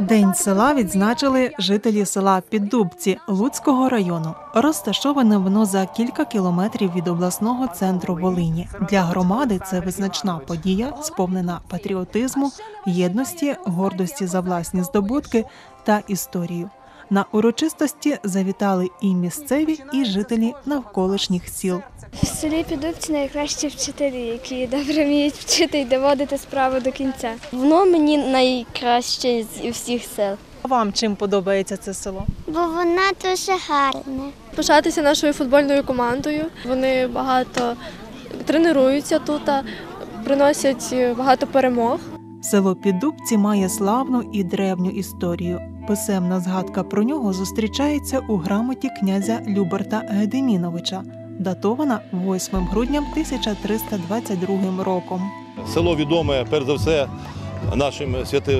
День села відзначили жителі села Піддубці Луцького району. Розташоване воно за кілька кілометрів від обласного центру Волині. Для громади це визначна подія, сповнена патріотизму, єдності, гордості за власні здобутки та історію. На урочистості завітали і місцеві, і жителі навколишніх сіл. В селі Підубці найкращі вчителі, які добре вміють вчити і доводити справу до кінця. Воно мені найкраще з усіх сел. А Вам чим подобається це село? Бо вона дуже гарна. пишатися нашою футбольною командою. Вони багато тренуються тут, приносять багато перемог. Село Піддубці має славну і древню історію. Писемна згадка про нього зустрічається у грамоті князя Люберта Гедеміновича, датована 8 грудня 1322 роком. Село відоме перш за все нашим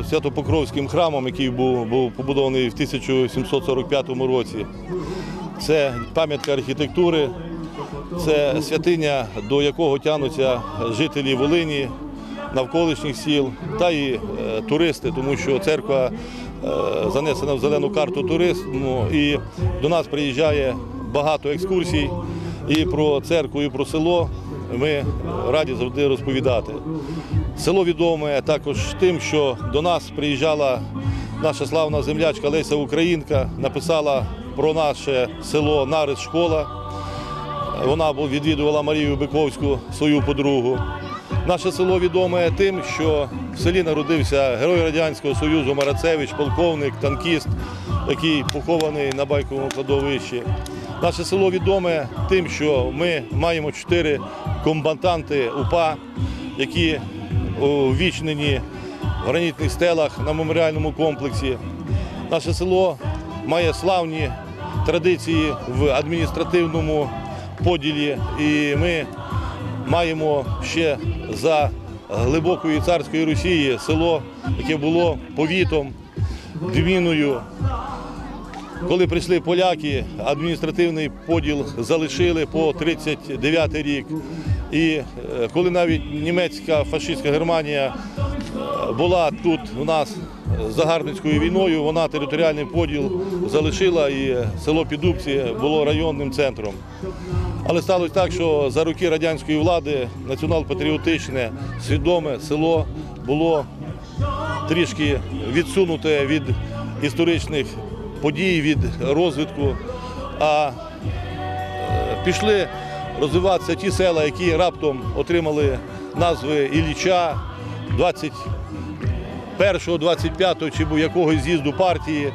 святопокровським храмом, який був, був побудований в 1745 році. Це пам'ятка архітектури, це святиня, до якого тягнуться жителі Волині, навколишніх сіл та і е, туристи, тому що церква занесена в зелену карту туризму, і до нас приїжджає багато екскурсій і про церкву, і про село. Ми раді завжди розповідати. Село відоме також тим, що до нас приїжджала наша славна землячка Леся Українка, написала про наше село Нарис школа. Вона відвідувала Марію Биковську, свою подругу. Наше село відоме тим, що в селі народився герой Радянського Союзу Марацевич, полковник, танкіст, який похований на байковому кладовищі. Наше село відоме тим, що ми маємо чотири комбатанти УПА, які увічнені в гранітних стелах на меморіальному комплексі. Наше село має славні традиції в адміністративному поділі, і ми маємо ще за глибокої царської Росії село, яке було повітом, двіною. Коли прийшли поляки, адміністративний поділ залишили по 39 рік. І е, коли навіть німецька фашистська Германія е, була тут у нас загарбницькою війною, вона територіальний поділ залишила і село Підубці було районним центром. Але сталося так, що за роки радянської влади націонал-патріотичне, свідоме село було трішки відсунуте від історичних подій, від розвитку. А е, пішли розвиватися ті села, які раптом отримали назви Ілліча 21-го, 25-го чи якогось з'їзду партії.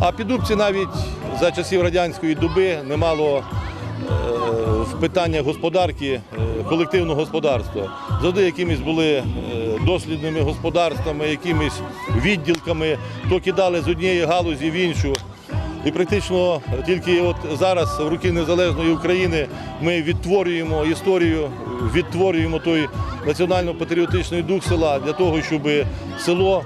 А підубці навіть за часів радянської доби немало е, в питаннях господарки е, колективного господарства. Завжди якимись були е, дослідними господарствами, якимись відділками, то кидали з однієї галузі в іншу. І практично тільки от зараз, в роки незалежної України, ми відтворюємо історію, відтворюємо той національно-патріотичний дух села для того, щоб село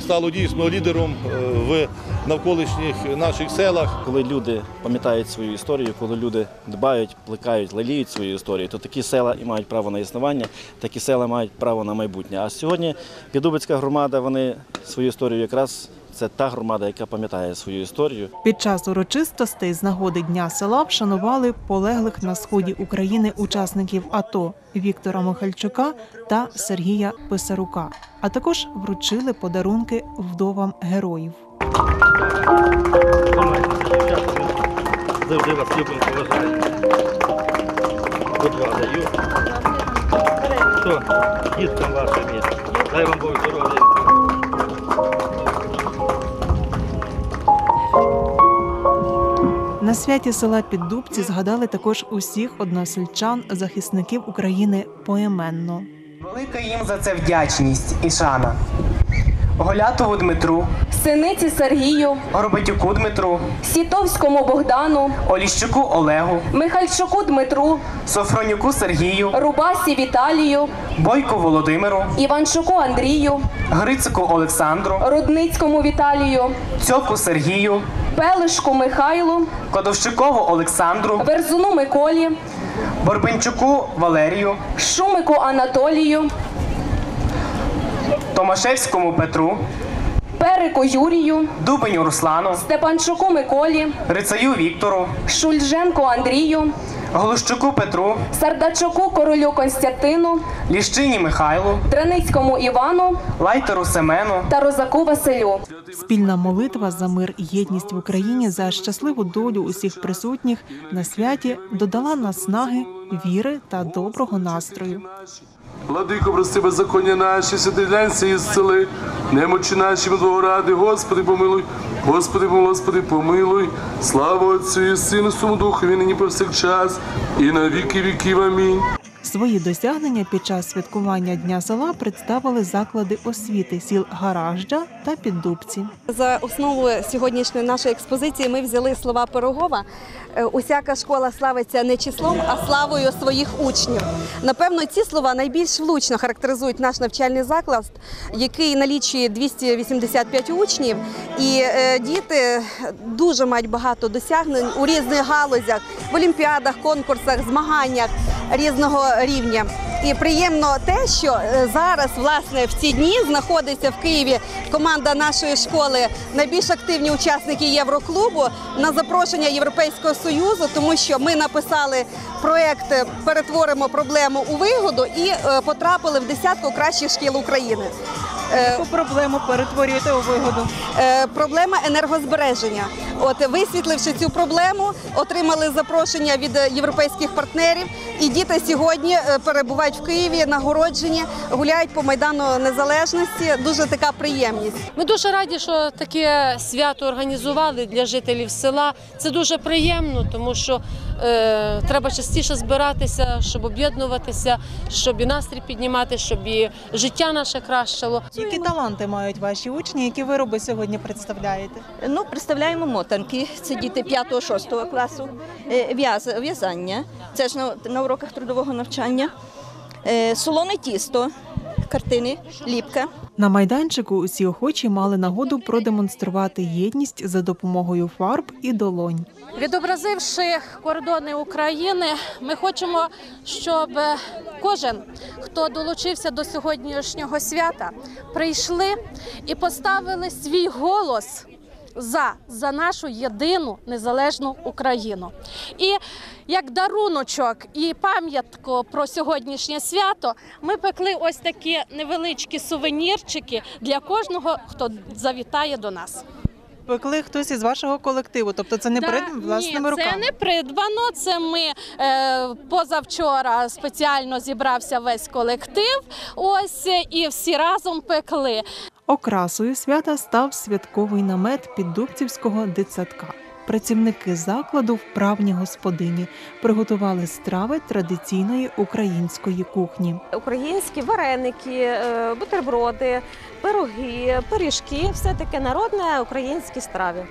стало дійсно лідером е, в навколишніх наших селах. Коли люди пам'ятають свою історію, коли люди дбають, плекають, леліють свою історію, то такі села і мають право на існування, такі села мають право на майбутнє. А сьогодні Підубицька громада, вони свою історію якраз це та громада, яка пам'ятає свою історію. Під час урочистостей з нагоди Дня села вшанували полеглих на сході України учасників АТО Віктора Михальчука та Сергія Писарука, а також вручили подарунки вдовам героїв. Завжди вас любимо, поважаємо. Будь даю. Що, діткам вашим є. Дай вам Бог здоров'я. На святі села Піддубці згадали також усіх односельчан, захисників України поіменно. Велика їм за це вдячність і шана. Голятову Дмитру, Синиці Сергію, Горбатюку Дмитру, Сітовському Богдану, Оліщуку Олегу, Михальчуку Дмитру, Софронюку Сергію, Рубасі Віталію, Бойку Володимиру, Іванчуку Андрію, Грицику Олександру, Рудницькому Віталію, Цьоку Сергію, Пелишку Михайлу, Кладовщикову Олександру, Верзуну Миколі, Борбинчуку Валерію, Шумику Анатолію, Томашевському Петру, Перику Юрію, Дубеню Руслану, Степанчуку Миколі, Рицаю Віктору, Шульженку Андрію, Глущуку Петру, Сардачуку Королю Константину, Ліщині Михайлу, Драницькому Івану Лайтеру Семену, та Розаку Василю. Спільна молитва за мир і єдність в Україні за щасливу долю усіх присутніх на святі додала наснаги, віри та доброго настрою. Владико, прости беззаконня наші, святилянці і зцели, немочі наші Твого ради, Господи, помилуй, Господи, помилуй, Господи, помилуй, слава Отцю і Сину, Свому Духові, нині повсякчас, і на віки віків. Амінь. Свої досягнення під час святкування Дня села представили заклади освіти сіл Гаражджа та Піддубці. За основу сьогоднішньої нашої експозиції ми взяли слова Пирогова. Е, Усяка школа славиться не числом, а славою своїх учнів. Напевно, ці слова найбільш влучно характеризують наш навчальний заклад, який налічує 285 учнів, і е, діти дуже мають багато досягнень у різних галузях, в олімпіадах, конкурсах, змаганнях різного рівня. І приємно те, що е, зараз, власне, в ці дні знаходиться в Києві команда нашої школи, найбільш активні учасники Євроклубу на запрошення Європейського союзу, тому що ми написали проект Перетворимо проблему у вигоду і е, потрапили в десятку кращих шкіл України. Е, Яку проблему перетворюєте у вигоду? Е, проблема енергозбереження. От висвітливши цю проблему, отримали запрошення від європейських партнерів, і діти сьогодні е, перебувають в Києві, нагороджені, гуляють по майдану незалежності. Дуже така приємність. Ми дуже раді, що таке свято організували для жителів села. Це дуже приємно, тому що е, треба частіше збиратися, щоб об'єднуватися, щоб і настрій піднімати, щоб і життя наше кращало. Які таланти мають ваші учні, які вироби сьогодні представляєте? Ну, представляємо мотанки. Це діти 5-6 класу. Е, в'яз- В'язання. Це ж на, на уроках трудового навчання. Е, Солоне тісто, картини, ліпка. На майданчику усі охочі мали нагоду продемонструвати єдність за допомогою фарб і долонь. Відобразивши кордони України, ми хочемо, щоб кожен, хто долучився до сьогоднішнього свята, прийшли і поставили свій голос за, за нашу єдину незалежну Україну. І як даруночок і пам'ятку про сьогоднішнє свято, ми пекли ось такі невеличкі сувенірчики для кожного, хто завітає до нас. Пекли хтось із вашого колективу, тобто це не Да, придбано власними ні, руками. Це не придбано. Це ми е, позавчора спеціально зібрався весь колектив. Ось і всі разом пекли. Окрасою свята став святковий намет Піддубцівського дитсадка. Працівники закладу, вправні господині, приготували страви традиційної української кухні. Українські вареники, е, бутерброди, пироги, пиріжки все таке народне українські страви.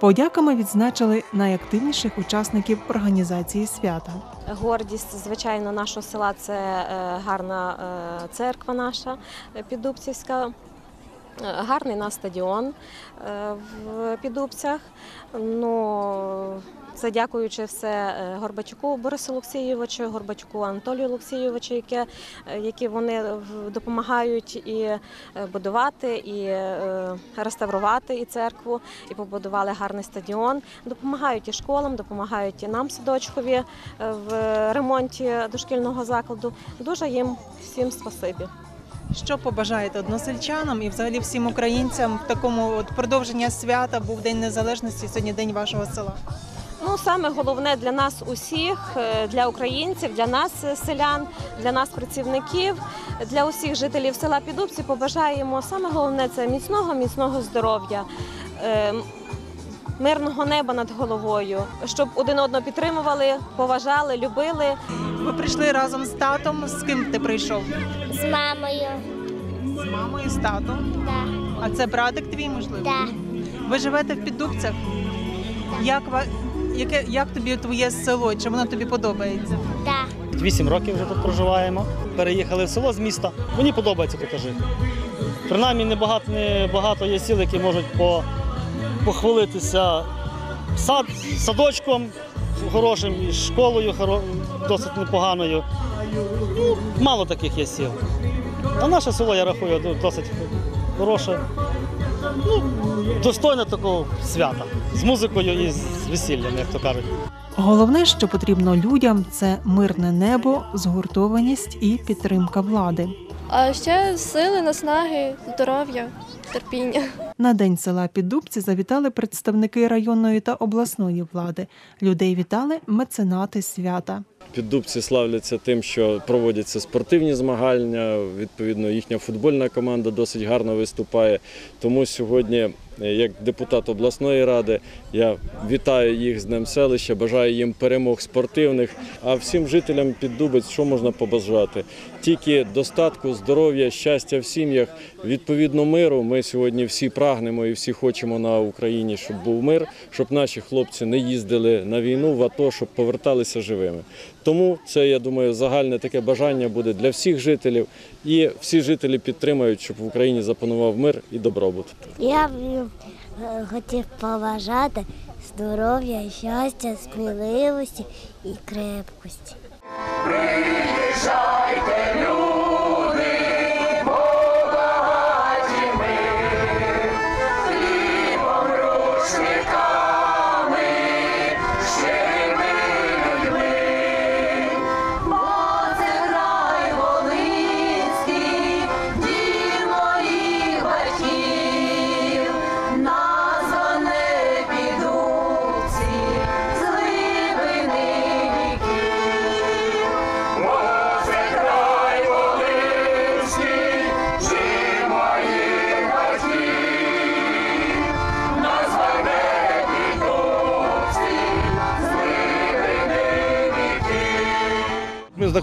Подяками відзначили найактивніших учасників організації свята. Гордість, звичайно, нашого села це е, гарна е, церква наша Піддубцівська. Гарний наш стадіон е, в Піддубцях. Ну, це дякуючи все е, Горбачуку Борису Олексійовичу, Горбачуку Анатолію Олексійовичу, яке, е, які вони допомагають і будувати, і реставрувати і церкву, і побудували гарний стадіон. Допомагають і школам, допомагають і нам садочкові в ремонті дошкільного закладу. Дуже їм всім спасибі. Що побажаєте односельчанам і взагалі всім українцям в такому от продовження свята був День Незалежності, сьогодні день вашого села? Ну, саме головне для нас усіх, е, для українців, для нас, е, селян, для нас, працівників, для усіх жителів села Підубці побажаємо саме головне це міцного, міцного здоров'я. Мирного неба над головою, щоб один одного підтримували, поважали, любили. Ви прийшли разом з татом. З ким ти прийшов? З мамою. З мамою, з татом. Да. А це братик твій, можливо? Да. Ви живете в Піддубцях? Як, ва- яке, як тобі твоє село? Чи воно тобі подобається? Да. Вісім років вже тут проживаємо. Переїхали в село з міста. Мені подобається тут жити. Принаймні небагато, небагато є сіл, які можуть по, похвалитися сад, садочком хорошим, і школою хоро- досить непоганою. Ну, мало таких є сіл. А наше село, я рахую, досить хороше. Ну, достойне такого свята. З музикою і з весіллям, як то кажуть. Головне, що потрібно людям, це мирне небо, згуртованість і підтримка влади. А ще сили, наснаги, здоров'я, терпіння. На день села Піддубці завітали представники районної та обласної влади. Людей вітали меценати свята. Піддубці славляться тим, що проводяться спортивні змагання. Відповідно, їхня футбольна команда досить гарно виступає. Тому сьогодні, е, як депутат обласної ради, я вітаю їх з Днем селища, бажаю їм перемог спортивних. А всім жителям Піддубець, що можна побажати? Тільки достатку, здоров'я, щастя в сім'ях, відповідно миру. Ми сьогодні всі прагнемо і всі хочемо на Україні, щоб був мир, щоб наші хлопці не їздили на війну в АТО, щоб поверталися живими. Тому це, я думаю, загальне таке бажання буде для всіх жителів, і всі жителі підтримають, щоб в Україні запанував мир і добробут. Я б е, хотів побажати здоров'я, щастя, сміливості і крепкості. Приїжджайте, люди,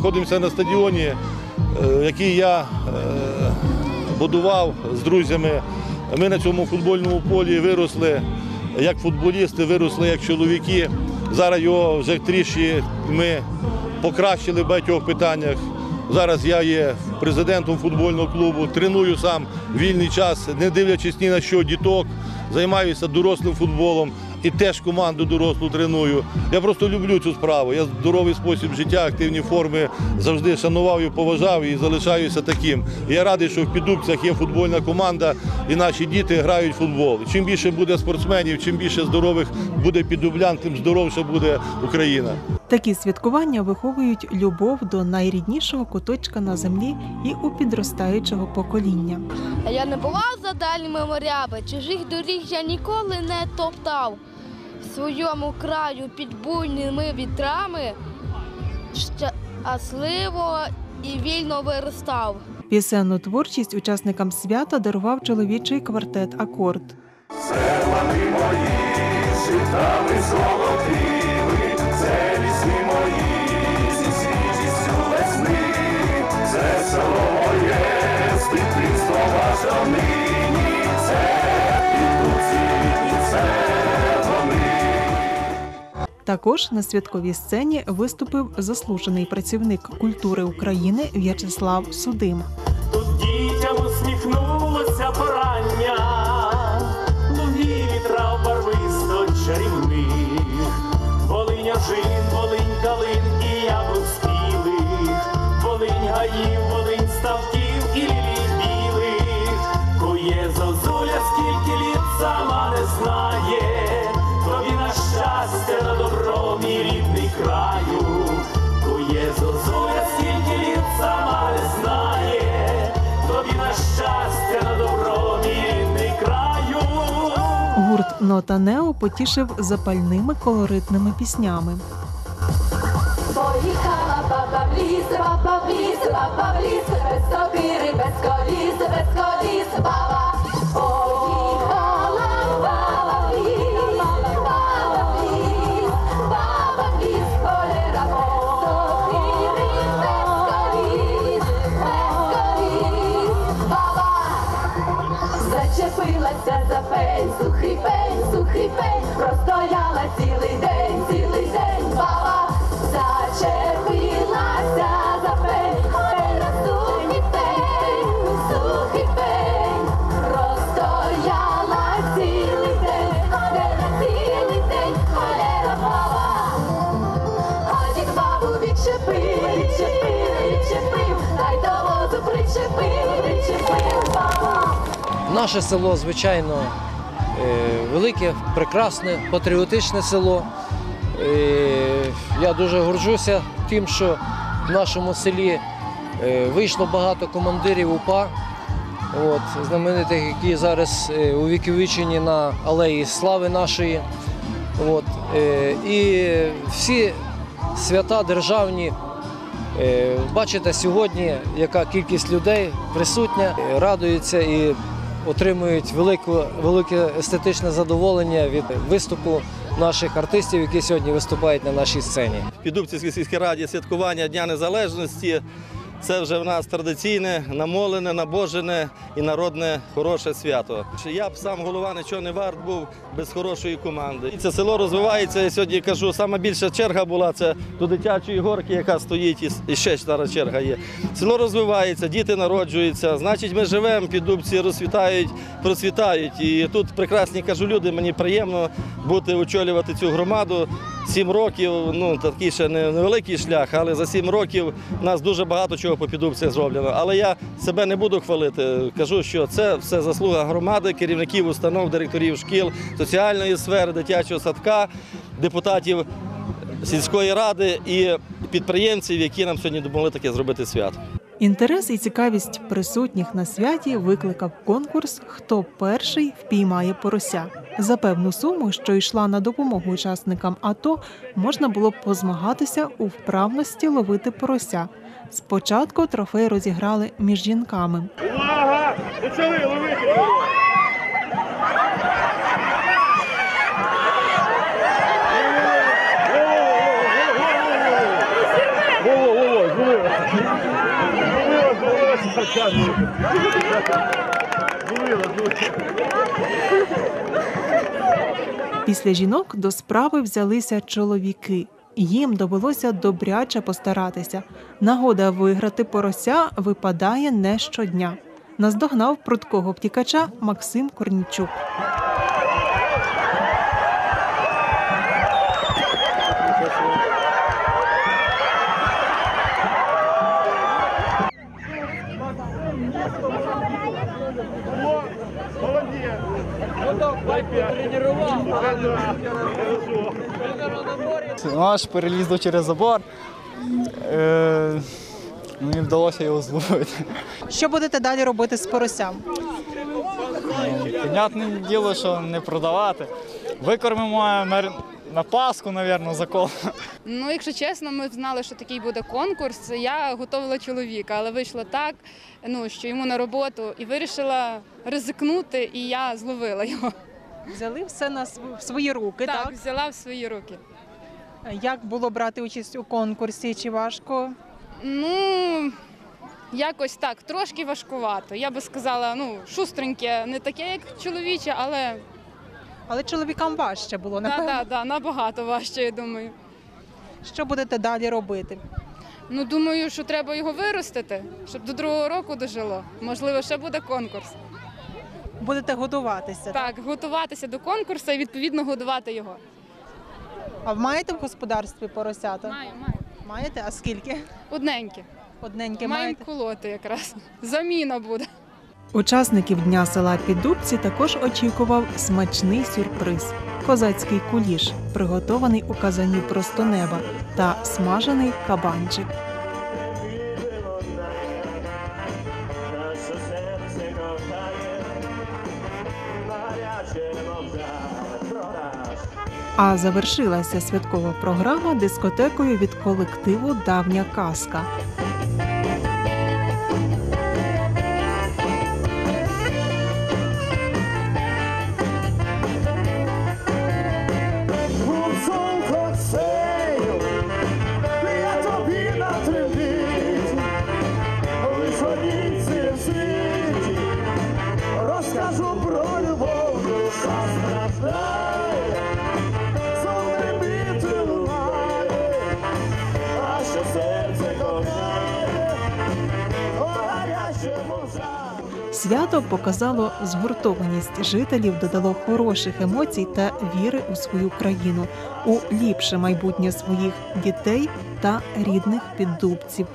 знаходимося на стадіоні, е, який я е, будував з друзями. Ми на цьому футбольному полі виросли як футболісти, виросли як чоловіки. Зараз його вже трішки ми покращили в багатьох питаннях. Зараз я є президентом футбольного клубу, треную сам вільний час, не дивлячись ні на що діток, займаюся дорослим футболом і теж команду дорослу треную. Я просто люблю цю справу. Я здоровий спосіб життя, активні форми завжди шанував і поважав і залишаюся таким. І я радий, що в Підубцях є футбольна команда, і наші діти грають в футбол. І Чим більше буде спортсменів, чим більше здорових буде піддублян, тим здоровіша буде Україна. Такі святкування виховують любов до найріднішого куточка на землі і у підростаючого покоління. Я не бував за дальніми морями, чужих доріг я ніколи не топтав. В своєму краю під буйними вітрами щасливо і вільно виростав. Пісенну творчість учасникам свята дарував чоловічий квартет Акорд. Села мої, житами золотими, це мої, зі свіжістю весни, це село Також на святковій сцені виступив заслужений працівник культури України В'ячеслав Судим. Тут Дітям усміхнулося порання, на добро, мій рідний краю, Кує зозуля, скільки літ сама не знає, тобі на щастя, на добро, мій рідний краю. Гурт Нота Нео потішив запальними колоритними піснями. Поїхала баба в ліс, баба в ліс, баба в ліс, без сокири, без коліс, без коліс, баба. Зачепилася за пень, сухий пень, сухий пень, простояла цілий день, цілий Наше село, звичайно, е, велике, прекрасне, патріотичне село. Е, Я дуже горджуся тим, що в нашому селі е, вийшло багато командирів УПА, от, знаменитих, які зараз увіковічені на алеї слави нашої. От, і всі свята державні. Бачите сьогодні, яка кількість людей присутня, радуються і отримують велику, велике естетичне задоволення від виступу наших артистів, які сьогодні виступають на нашій сцені. В Підубцівській сільській раді святкування Дня Незалежності. Це вже в нас традиційне, намолене, набожене і народне хороше свято. Я б сам голова нічого не варт був без хорошої команди. І це село розвивається. Я сьогодні кажу, сама більша черга була це до дитячої горки, яка стоїть, і ще зараз черга є. Село розвивається, діти народжуються. Значить, ми живемо, підубці розцвітають, процвітають. І тут прекрасні кажу люди. Мені приємно бути очолювати цю громаду. Сім років, ну такий ще невеликий шлях, але за сім років у нас дуже багато чого по підубцях зроблено. Але я себе не буду хвалити. Кажу, що це все заслуга громади, керівників установ, директорів шкіл, соціальної сфери, дитячого садка, депутатів сільської ради і підприємців, які нам сьогодні допомогли таке зробити свято. Інтерес і цікавість присутніх на святі викликав конкурс Хто перший впіймає порося. За певну суму, що йшла на допомогу учасникам АТО, можна було б позмагатися у вправності ловити порося. Спочатку трофей розіграли між жінками. Увага! Почали ловити! Після жінок до справи взялися чоловіки. Їм довелося добряче постаратися. Нагода виграти порося випадає не щодня. Наздогнав прудкого втікача Максим Корнічук. Наш перелізли через забор. Е, мені вдалося його зловити. Що будете далі робити з поросям? Понятне діло, що не продавати. Викормимо мер- на Пасху, мабуть, закол. Ну, якщо чесно, ми знали, що такий буде конкурс. Я готувала чоловіка, але вийшло так, ну що йому на роботу і вирішила ризикнути, і я зловила його. Взяли все на св- в свої руки, Так, так? взяла в свої руки. Як було брати участь у конкурсі? Чи важко? Ну, якось так, трошки важкувато. Я би сказала, ну, шустреньке, не таке, як чоловіче, але. Але чоловікам важче було, Так, напевно. так, так, набагато важче, я думаю. Що будете далі робити? Ну, думаю, що треба його виростити, щоб до другого року дожило. Можливо, ще буде конкурс. Будете годуватися. Так, готуватися до конкурсу і відповідно годувати його. А маєте в господарстві поросята? Маю, маю. Маєте? А скільки? Одненьке. Одненьке Маємо маєте? колоти якраз. Заміна буде. Учасників дня села Піддубці також очікував смачний сюрприз: козацький куліш, приготований у казані просто неба, та смажений кабанчик. А завершилася святкова програма дискотекою від колективу Давня казка. Свято показало згуртованість жителів, додало хороших емоцій та віри у свою країну, у ліпше майбутнє своїх дітей та рідних піддубців.